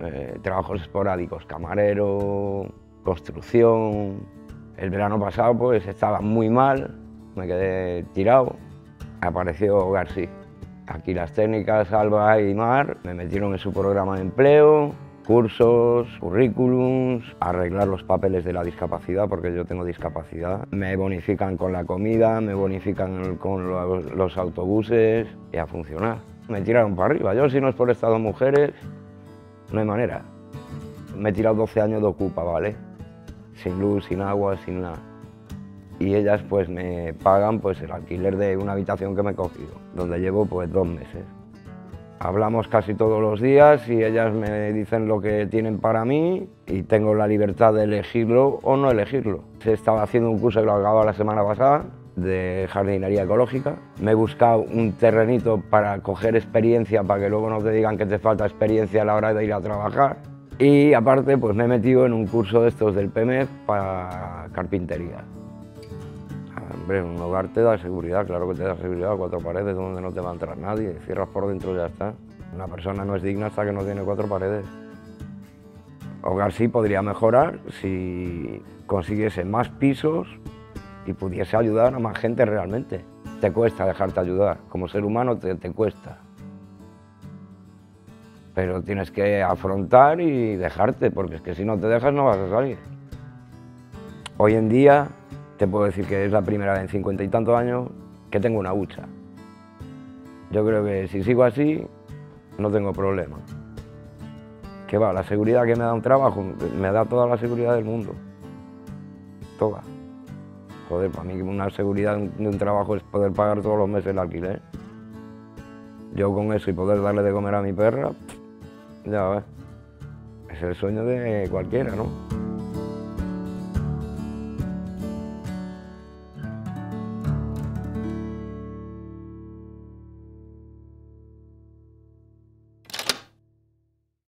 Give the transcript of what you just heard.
eh, trabajos esporádicos, camarero, construcción. El verano pasado pues estaba muy mal, me quedé tirado, apareció García. Aquí las técnicas Alba y Mar me metieron en su programa de empleo, cursos, currículums, arreglar los papeles de la discapacidad, porque yo tengo discapacidad. Me bonifican con la comida, me bonifican con los, autobuses y a funcionar. Me tiraron para arriba. Yo si no es por Estado Mujeres, no hay manera. Me he tirado 12 años de ocupa, ¿vale? Sin luz, sin agua, sin nada. Y ellas pues me pagan pues el alquiler de una habitación que me he cogido, donde llevo pues dos meses. Hablamos casi todos los días y ellas me dicen lo que tienen para mí y tengo la libertad de elegirlo o no elegirlo. Se estaba haciendo un curso que lo acababa la semana pasada de jardinería ecológica. Me he buscado un terrenito para coger experiencia, para que luego no te digan que te falta experiencia a la hora de ir a trabajar. Y aparte, pues me he metido en un curso de estos del PMF para carpintería. Hombre, un hogar te da seguridad, claro que te da seguridad, cuatro paredes donde no te va a entrar nadie, cierras por dentro y ya está. Una persona no es digna hasta que no tiene cuatro paredes. Hogar sí podría mejorar si consiguiese más pisos y pudiese ayudar a más gente realmente. Te cuesta dejarte ayudar, como ser humano te, te cuesta. Pero tienes que afrontar y dejarte, porque es que si no te dejas no vas a salir. Hoy en día te puedo decir que es la primera vez en cincuenta y tantos años que tengo una hucha. Yo creo que si sigo así, no tengo problema. Que va, la seguridad que me da un trabajo, me da toda la seguridad del mundo. Toda. Joder, para mí una seguridad de un trabajo es poder pagar todos los meses el alquiler. Yo con eso y poder darle de comer a mi perra, ya ves, es el sueño de cualquiera, ¿no?